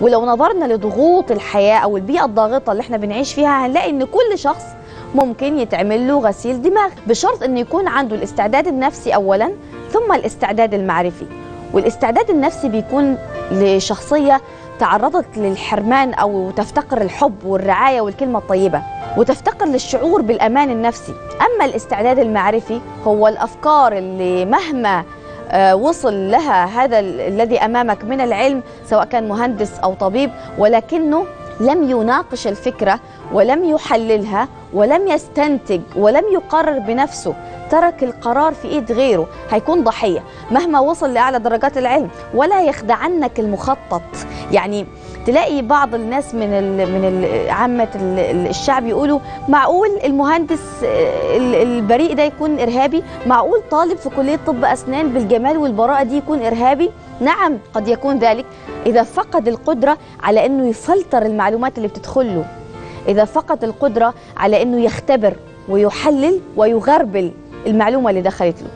ولو نظرنا لضغوط الحياة أو البيئة الضاغطة اللي إحنا بنعيش فيها هنلاقي إن كل شخص ممكن يتعمل له غسيل دماغ بشرط انه يكون عنده الاستعداد النفسي اولا ثم الاستعداد المعرفي. والاستعداد النفسي بيكون لشخصية تعرضت للحرمان أو تفتقر الحب والرعاية والكلمة الطيبة وتفتقر للشعور بالأمان النفسي. أما الاستعداد المعرفي هو الأفكار اللي مهما وصل لها هذا ال- الذي أمامك من العلم سواء كان مهندس أو طبيب ولكنه لم يناقش الفكرة ولم يحللها ولم يستنتج ولم يقرر بنفسه. ترك القرار في إيد غيره هيكون ضحية. مهما وصل لأعلى درجات العلم ولا يخدعنك المخطط. يعني تلاقي بعض الناس من ال من عامة ال- ال- الشعب يقولوا معقول المهندس آه، ال- البريء ده يكون إرهابي؟ معقول طالب في كلية طب أسنان بالجمال والبراءة دي يكون إرهابي؟ نعم قد يكون ذلك إذا فقد القدرة على إنه يفلتر المعلومات اللي بتدخل له إذا فقد القدرة على إنه يختبر ويحلل ويغربل المعلومة اللي دخلت له.